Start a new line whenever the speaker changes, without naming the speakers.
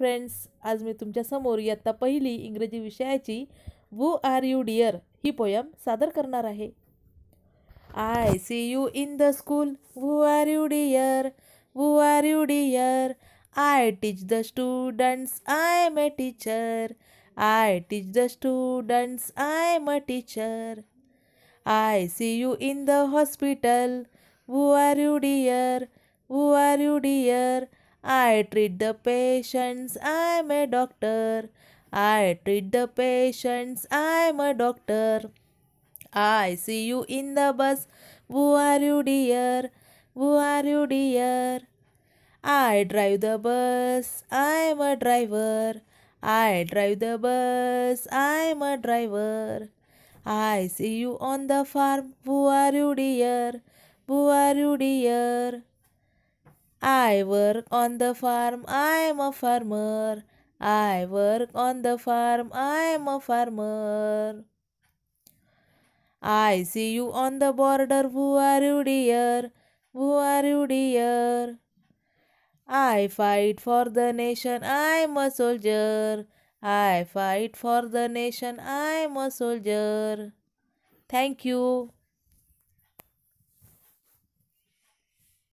Friends आज मी तुमच्यासमोर इयत्ता पहिली इंग्रजी विषयाची वू आर यू डिअर ही पोयम सादर करणार आहे. I see you in the school who are you dear who are you dear I teach the students I am a teacher I teach the students I am a teacher I see you in the hospital who are you dear who are you dear I treat the patients, I'm a doctor. I treat the patients, I'm a doctor. I see you in the bus, who are you dear? Who are you dear? I drive the bus, I'm a driver. I drive the bus, I'm a driver. I see you on the farm, who are you dear? Who are you dear? I work on the farm, I'm a farmer. I work on the farm, I'm a farmer. I see you on the border, who are you dear? Who are you dear? I fight for the nation, I'm a soldier. I fight for the nation, I'm a soldier. Thank you.